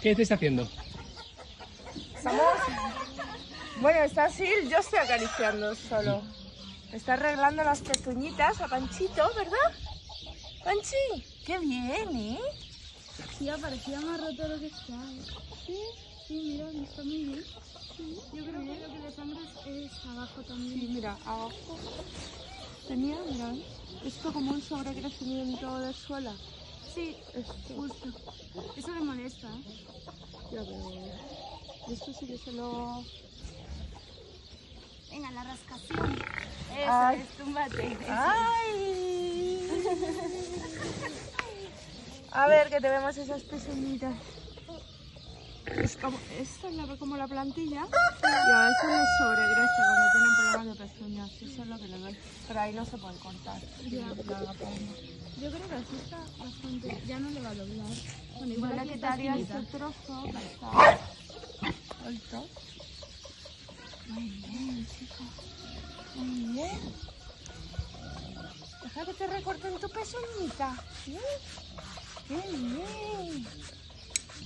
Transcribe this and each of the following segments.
¿Qué estáis haciendo? Estamos... Bueno, está así, yo estoy acariciando solo. Está arreglando las pezuñitas a Panchito, ¿verdad? Panchi, qué bien, ¿eh? Sí, parecía más roto lo que está. Sí, sí, mira, está muy bien. Yo creo que lo que le es, es abajo también. Sí, mira, abajo tenía, mira, esto como un sobrecrecimiento de suela. Sí, justo. Eso le molesta, ¿eh? Ya veo. Esto sí que se lo... Venga, la rascación. Eso, Ay. es, túmbate. ¡Ay! A ver, que te vemos esas pezuñitas. Es como, esta es la, como la plantilla y a veces le sobregresa cuando tienen problemas de pezuñas. Eso es lo que le doy. Pero ahí no se puede cortar. Ya. Pongo. Yo creo que así está bastante. Ya no le va a doblar. Bueno, Igual le quitaría este trozo suelto. Muy bien, chico. Muy bien. Deja que te recorten tu pezuñita. ¿Sí? ¡Qué bien!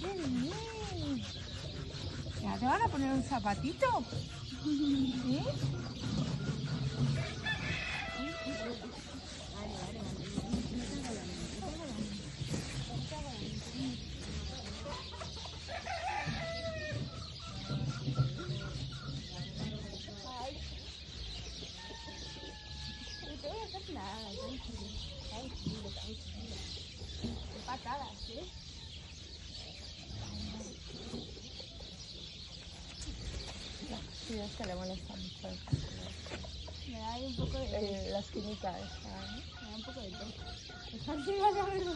¡Qué bien! Ya te van a poner un zapatito. Patadas, ¿eh? Sí, es que le molesta mucho el Me da ahí un poco de. el- la esquinita esa. ¿eh? Me da un poco de tos. Así vas a verlo.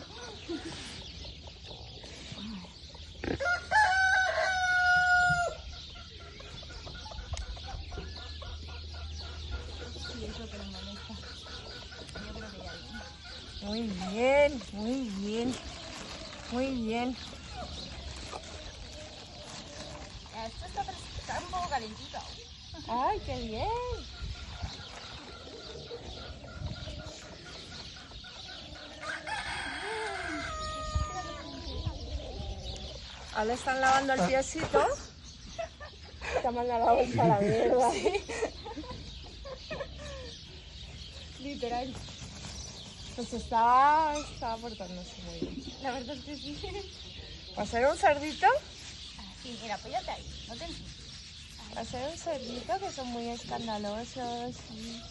Sí, es lo que le molesta. Yo creo que ya bien. Muy bien, muy bien. Muy bien. Esto está, está un poco calentito. ¡Ay, qué bien! Ahora están lavando el piecito. Está mandando la bolsa a la mierda. Literal. Pues está, está portándose muy bien. La verdad es que sí. ¿Va a ser un cerdito? Sí, mira, apóyate ahí. No te. Va a ser un cerdito que son muy escandalosos. y-